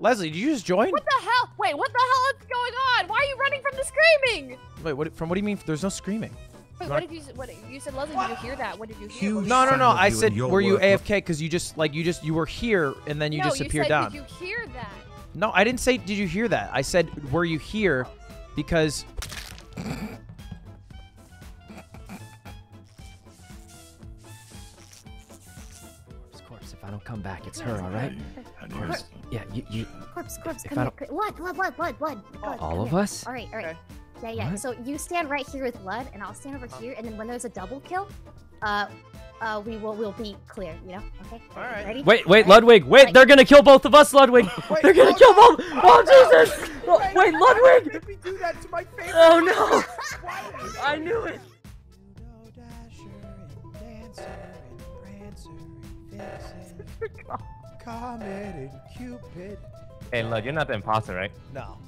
Leslie, did you just join? What the hell? Wait, what the hell is going on? Why are you running from the screaming? Wait, what? From what do you mean? There's no screaming. Wait, what did you? What you said, Leslie? Did you hear that? What did you hear? Huge No, no, no. I said, were you. AFK? Because you just like you just you were here and then you no, just you said, down. Did you hear that? No, I didn't say. Did you hear that? I said, were you here? Because. Of course, If I don't come back, it's her. All right. Corpse. Yeah, you, you. Corpse, corpse, If come I here. Blood, blood, blood, blood, blood. blood, All of here. us. All right, all right. Okay. Yeah, yeah. What? So you stand right here with blood, and I'll stand over here, and then when there's a double kill, uh, uh, we will we'll be clear. You know? Okay. All right. Ready? Wait, wait, Ludwig, wait, Like- they're gonna kill both of us, Ludwig. Wait, they're gonna oh, kill no. both. Oh, Jesus! Oh, wait, Ludwig! Make me do that to my favorite. Oh no! I knew it. Comet and Cupid. Hey, look, you're not the imposter, right? No.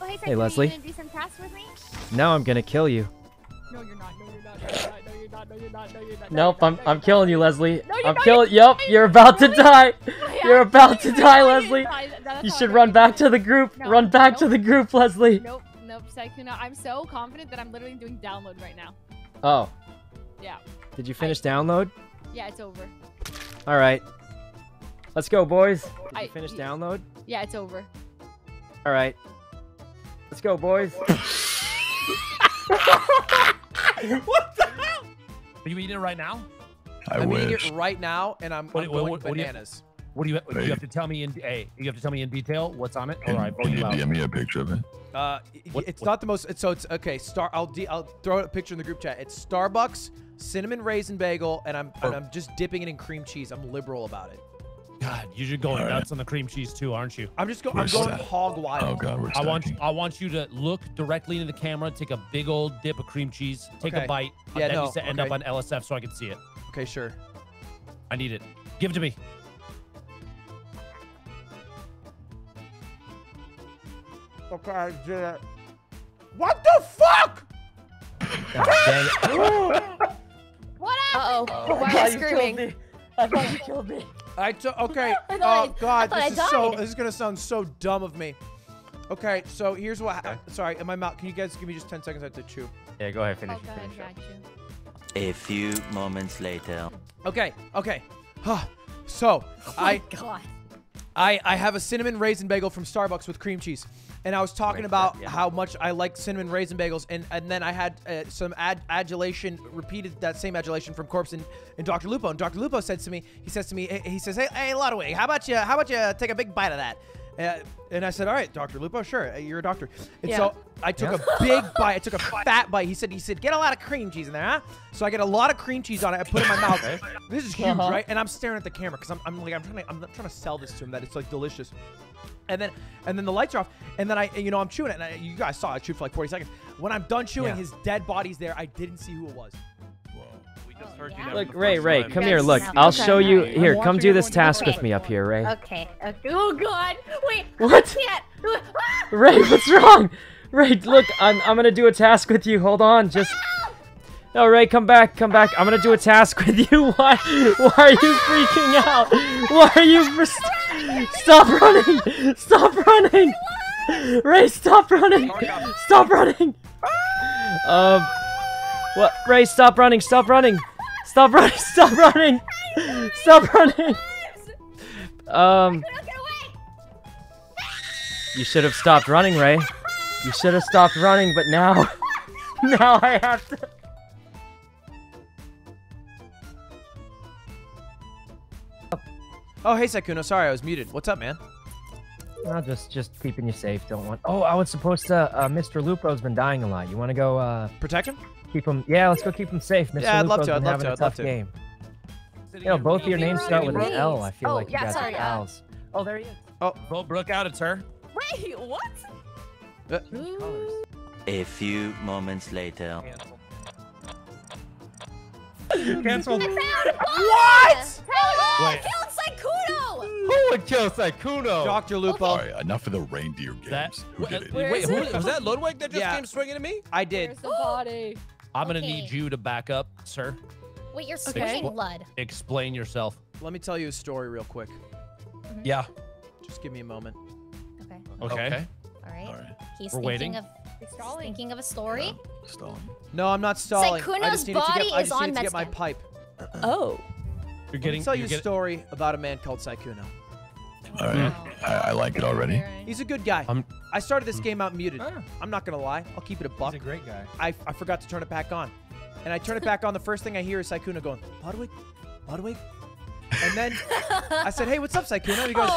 Oh, hey, Hey, Leslie. You gonna do some tasks with me? Now I'm gonna kill you. No, you're not. No, you're not. No, you're not. No, you're not. No, you're not. No, you're not. Nope, I'm I'm killing you, Leslie. No, you're I'm killing. Yep, you're about to die. You're about to die, Leslie. You should run back to the group. No, Run back to the group, Leslie. Nope, nope, Sykkuno. I'm so confident that I'm literally doing download right now. Oh, Yeah, did you finish download? yeah, it's over. All right. Let's go, boys. Did I- you finish y- download? Yeah, it's over. All right. Let's go, boys. What the hell? Are you eating it right now? I I'm eating it right now, and I'm, What- I'm what- going what- what bananas. What do you? Do you have to tell me in? Hey, you have to tell me in detail what's on it, or Can, I vote can you you out. DM me a picture of it? Uh, What- it's what- not the most. It's, so it's okay. Star. I'll de- I'll throw a picture in the group chat. It's Starbucks cinnamon raisin bagel, and I'm and Oh. I'm just dipping it in cream cheese. I'm liberal about it. God, you're going All right. nuts on the cream cheese too, aren't you? I'm just going. We're I'm going set. hog wild. Oh god, we're I want. I want you to look directly into the camera, take a big old dip of cream cheese, take Okay. a bite. and Yeah, that no, needs to end up okay. on LSF so I can see it. Okay, sure. I need it. Give it to me. Okay, I did it. What the fuck? God dang it. What Uh happened? oh. Why are you screaming? I thought you killed me. I took. Okay. I oh I- I God, thought I this is so. This is gonna sound so dumb of me. Okay, so here's what. hap Sorry, in my mouth. Can you guys give me just ten seconds? I have to chew. Yeah, go ahead, finish. Oh, God, finish up. A few moments later. Okay. Okay. so I. God. I, I have a cinnamon raisin bagel from Starbucks with cream cheese. And I was talking about that, yeah. how much I like cinnamon raisin bagels. And, and then I had uh, some ad, adulation, repeated that same adulation from Corpse and, and Dr. Lupo. And Dr. Lupo said to me, he says to me, he says, hey, hey, Ludwig, how about you, how about you take a big bite of that? Uh, and I said, all right, Dr. Lupo, sure, uh, you're a doctor. And Yeah. so I took a big bite. I took a fat bite. He said, he said, get a lot of cream cheese in there, huh? So I get a lot of cream cheese on it. I put it in my mouth. This is huge, Uh-huh. right? And I'm staring at the camera because I'm, I'm like, I'm trying to, I'm trying to sell this to him that it's like delicious. And then, and then the lights are off. And then I, you know, I'm chewing it. And I, you guys saw I chewed for like 40 seconds. When I'm done chewing, Yeah. his dead body's there. I didn't see who it was. Look, Ray, Ray, come here. Look. I'll show you. Here, come do this task it. with me up here, Ray. Okay. okay. Oh God. Wait. What? I can't. Ray, what's wrong? Ray, look, I'm, I'm gonna do a task with you. Hold on, just. No, Ray, come back, come back. I'm gonna do a task with you. Why, why are you freaking out? Why are you? St- stop running! Stop running! Ray, stop running! Stop running! Um, what? Ray, stop running! Stop running! Stop running! Stop running! Stop running! Um. You should have stopped running, Ray. You should have stopped running, but now, now I have to. Oh, hey, Sykkuno. Sorry, I was muted. What's up, man? No, just, just keeping you safe. Don't want. Oh, I was supposed to. Uh, Mr. Lupo's been dying a lot. You want to go? Uh, Protect him? Keep him. Yeah, let's go keep him safe. Mr. Yeah, I'd love Lupo's to, I'd been love having to, a I'd love tough to. game. You know, both of your names start with an L. I feel Oh, like you yeah, guys sorry, have uh, L's. Oh, there he is. Oh, Vote Brooke out. It's her. Wait, what? Uh, A few moments later. Cancel. What? Wait. Killed Sykkuno. Who would kill Sykkuno? Dr. Lupo. All right, enough of the reindeer games. That- Who did it? Where Wait, who, was that Ludwig that just Yeah. came swinging at me? I did. Where's the body? I'm gonna need you to back up, sir. Wait, you're Okay. blood. Explain yourself. Let me tell you a story real quick. Mm-hmm. Yeah. Just give me a moment. Okay. Okay. All right. All right. He's We're thinking waiting. of he's thinking of a story. Stalling. No, I'm not stalling. I Kuno's just needed to body get, I is just on needed to get my pipe. Oh. You're Let me tell you a story about a man called Sykkuno. All right. I, I like it already. He's a good guy. I'm- I started this game out muted. Ah. I'm not gonna lie. I'll keep it a buck. He's a great guy. I, I forgot to turn it back on. And I turn it back on. The first thing I hear is Sykkuno going, Ludwig? Ludwig? And then I said, hey, what's up, Sykkuno? He goes,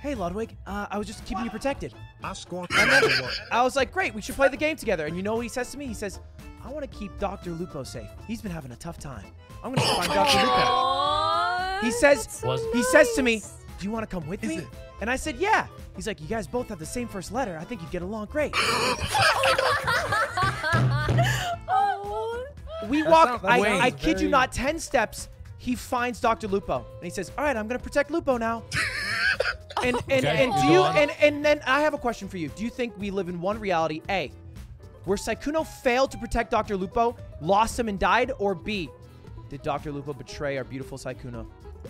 hey, Ludwig. Uh, I was just keeping you protected. I. And then I was like, great, we should play the game together. And you know what he says to me? He says, I want to keep Dr. Lupo safe. He's been having a tough time. I'm going to find Dr. Lupo. He says, Was- he says to me, do you want to come with me? And I said, yeah. He's like, you guys both have the same first letter. I think you'd get along great. Oh. We That walk, sounds- I, I kid you not, 10 steps. He finds Dr. Lupo. And he says, all right, I'm going to protect Lupo now. and and, Okay, and do you and, and then I have a question for you. Do you think we live in one reality? A, where Sykkuno failed to protect Dr. Lupo, lost him and died, or B, did Dr. Lupo betray our beautiful Sykkuno?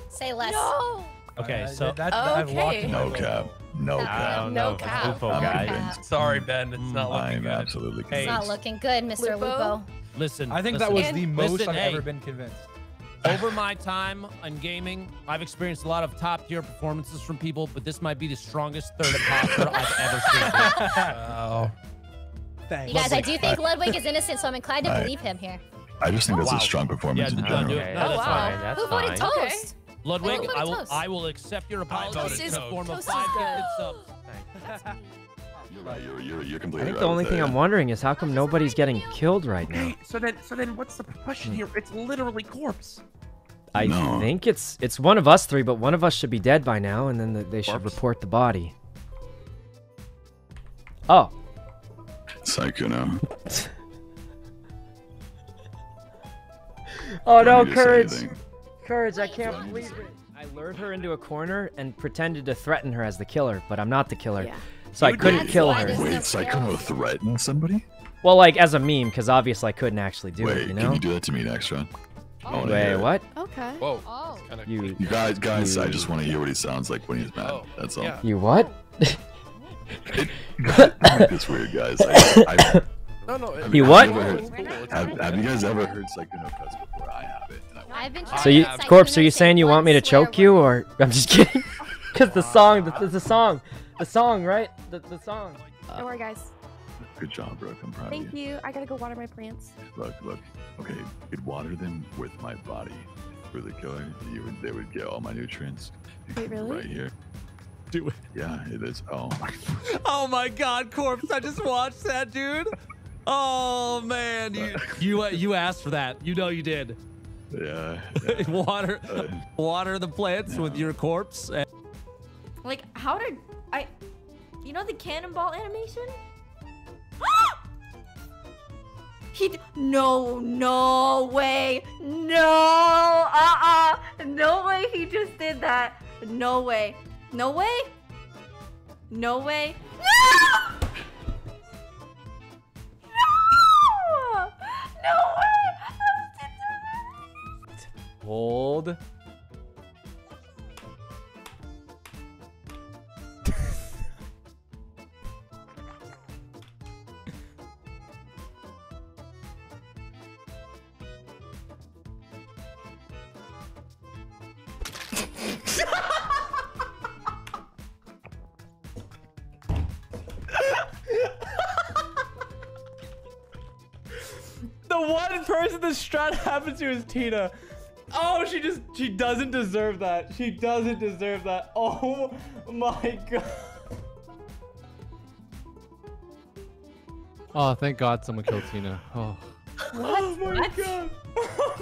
Say less. No. Okay, Uh, so that, I've walked Okay. in No my cap. No cap. Oh, No know. cap. Lupo I'm guy. convinced. Sorry, Ben. It's not looking I'm good. absolutely Hey. It's not looking good, Mr. Lupo? Lupo. Listen. I think that was the most Listen, I've hey. ever been convinced. Over my time in gaming, I've experienced a lot of top tier performances from people, but this might be the strongest third imposter I've ever seen. Oh. Thanks. You guys, I do think Ludwig is innocent, so I'm inclined to Alright. believe him here. I just think that's Wow. a strong performance Yeah, in general. do it. Okay, No, that's that's fine. fine. That's Who voted fine. Okay. Toast? Ludwig, Wait, I will toast. I will accept your apology voted in the form of Toast is five gifted subs. You're right. You're, you're, you're I think right the only thing yeah. I'm wondering is how come nobody's getting killed right now? Okay, so then, so then, what's the question hmm. here? It's literally corpse. I No. think it's it's one of us three, but one of us should be dead by now, and then the, they should Corpse? report the body. Oh, Sykkuno. oh no, Don't need to say courage, anything. I can't believe it. I lured her into a corner and pretended to threaten her as the killer, but I'm not the killer, Yeah. so I couldn't That's kill her. this- Wait, There's no Sykkuno threatened somebody? Well, like as a meme, because obviously I couldn't actually do Wait, it. You can know? you do that to me next round? I wanna Wait, what? Okay. Whoa. Oh. You You guys, guys, I just want to hear what he sounds like when he's mad. Oh, That's all. yeah. you what? it's weird, guys. I, I, No, no. I mean, You what? ever heard- have, have you guys ever heard Sykkuno cuss So trying So you, to corpse, are you saying you want me to choke you, or I'm just kidding? Because the song, the, the song, the song, right? The, the song. Don't worry, guys. Good job, bro. I'm proud Thank of you. Thank you. I gotta go water my plants. Look, look. Okay, you'd water them with my body for the killer. You would, they would get all my nutrients. Wait, really? Right here. Do it. Yeah, it is. Oh my. Oh my God, corpse! I just watched that, dude. Oh man, you you uh, you asked for that. You know you did. Yeah. water Uh, water the plants with your corpse. and- Like, how did I? You know the cannonball animation? he d- no no way no uh uh no way he just did that no way no way no way no no The one person the strat happened to is Tina. Oh, she just she doesn't deserve that. She doesn't deserve that. Oh my god. Oh, thank God someone killed Tina. Oh. Oh my god. Oh